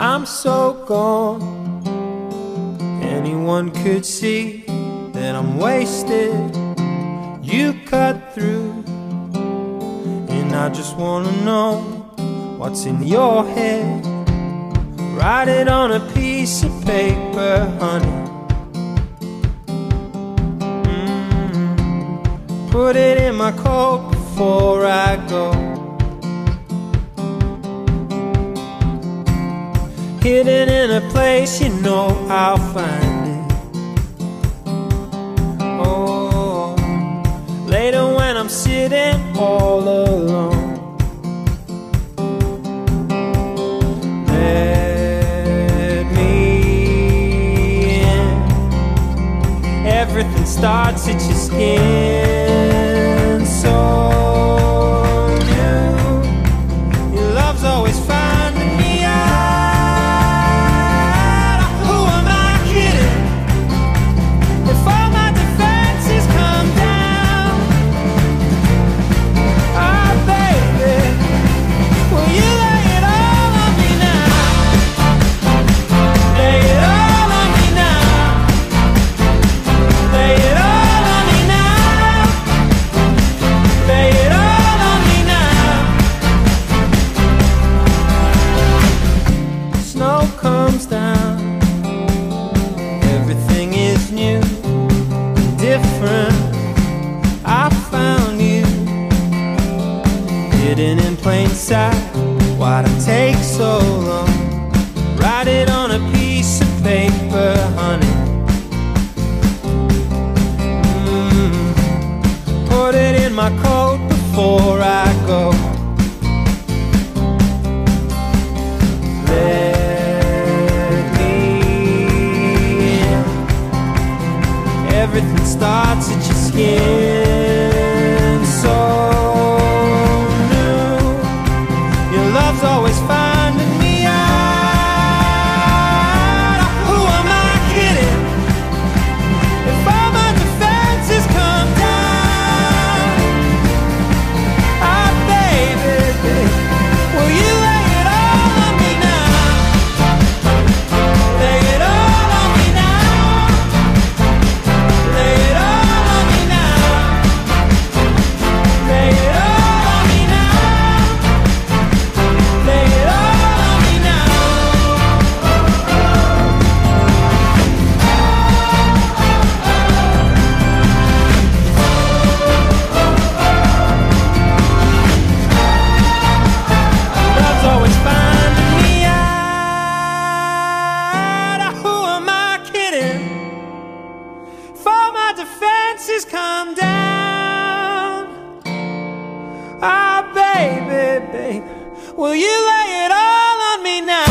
I'm so gone. Anyone could see that I'm wasted. You cut through, and I just wanna know what's in your head. Write it on a piece of paper, honey. Mm. Put it in my coat before I go. Hidden in a place you know I'll find it. Oh, later when I'm sitting all alone. Let me in. Everything starts at your skin. So hidden in plain sight. Why'd it take so long? Write it on a piece of paper, honey. Mm. Put it in my coat before I go. Let me in. Everything starts at your skin. So the fences come down. Ah, oh, baby, baby, will you lay it all on me now?